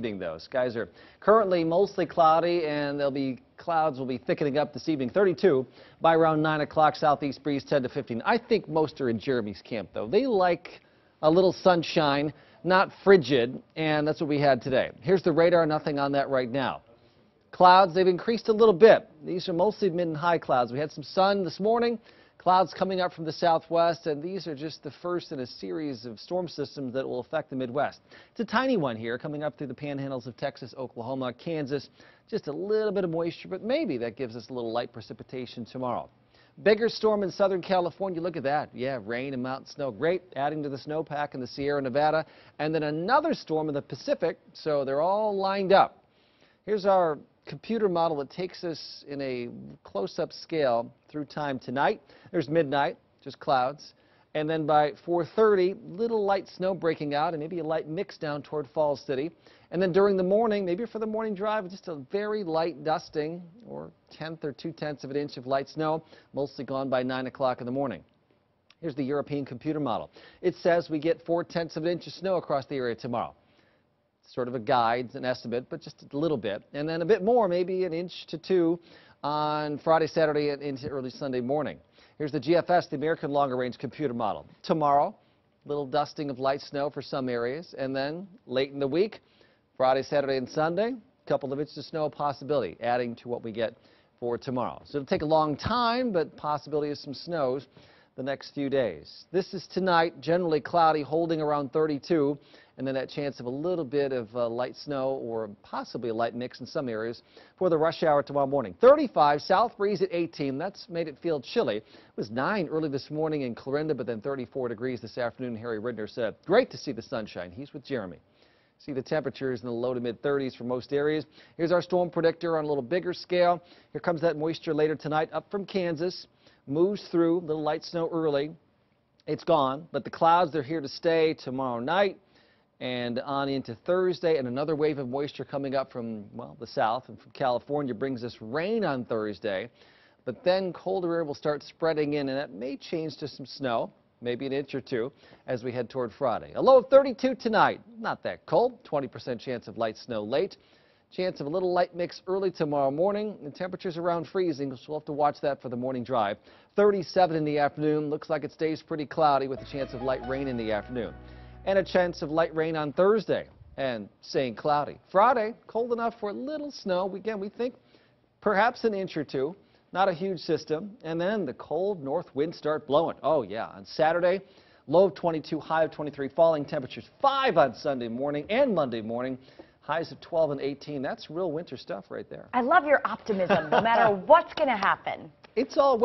though. Skies are currently mostly cloudy, and there'll be clouds will be thickening up this evening. 32 by around 9 o'clock. Southeast breeze 10 to 15. I think most are in Jeremy's camp, though. They like a little sunshine, not frigid, and that's what we had today. Here's the radar. Nothing on that right now. Clouds, they've increased a little bit. These are mostly mid and high clouds. We had some sun this morning. Clouds coming up from the southwest, and these are just the first in a series of storm systems that will affect the Midwest. It's a tiny one here coming up through the panhandles of Texas, Oklahoma, Kansas. Just a little bit of moisture, but maybe that gives us a little light precipitation tomorrow. Bigger storm in Southern California. Look at that. Yeah, rain and mountain snow. Great. Adding to the snowpack in the Sierra Nevada. And then another storm in the Pacific. So they're all lined up. Here's our computer model that takes us in a close-up scale through time tonight. There's midnight, just clouds. And then by 4.30, little light snow breaking out and maybe a light mix down toward Falls City. And then during the morning, maybe for the morning drive, just a very light dusting or tenth or two-tenths of an inch of light snow, mostly gone by 9 o'clock in the morning. Here's the European computer model. It says we get four-tenths of an inch of snow across the area tomorrow sort of a guide, an estimate, but just a little bit. And then a bit more, maybe an inch to two on Friday, Saturday, and into early Sunday morning. Here's the GFS, the American Longer Range Computer Model. Tomorrow, little dusting of light snow for some areas, and then late in the week, Friday, Saturday, and Sunday, a couple of inches of snow possibility, adding to what we get for tomorrow. So it'll take a long time, but possibility of some snows the next few days. This is tonight, generally cloudy, holding around 32, and then that chance of a little bit of uh, light snow or possibly a light mix in some areas for the rush hour tomorrow morning. 35, south breeze at 18. That's made it feel chilly. It was 9 early this morning in Clarinda, but then 34 degrees this afternoon. Harry Ridner said, great to see the sunshine. He's with Jeremy. See the temperatures in the low to mid 30s for most areas. Here's our storm predictor on a little bigger scale. Here comes that moisture later tonight up from Kansas moves through, little light snow early. It's gone, but the clouds, they're here to stay tomorrow night and on into Thursday. And another wave of moisture coming up from, well, the south and from California brings us rain on Thursday. But then colder air will start spreading in, and that may change to some snow, maybe an inch or two, as we head toward Friday. A low of 32 tonight. Not that cold. 20% chance of light snow late. Chance of a little light mix early tomorrow morning. The temperatures around freezing, so we'll have to watch that for the morning drive. 37 in the afternoon. Looks like it stays pretty cloudy with a chance of light rain in the afternoon. And a chance of light rain on Thursday and staying cloudy. Friday, cold enough for a little snow. Again, we think perhaps an inch or two. Not a huge system. And then the cold north winds start blowing. Oh, yeah. On Saturday, low of 22, high of 23, falling temperatures 5 on Sunday morning and Monday morning. Highs of 12 and 18. That's real winter stuff right there. I love your optimism, no matter what's going to happen. It's all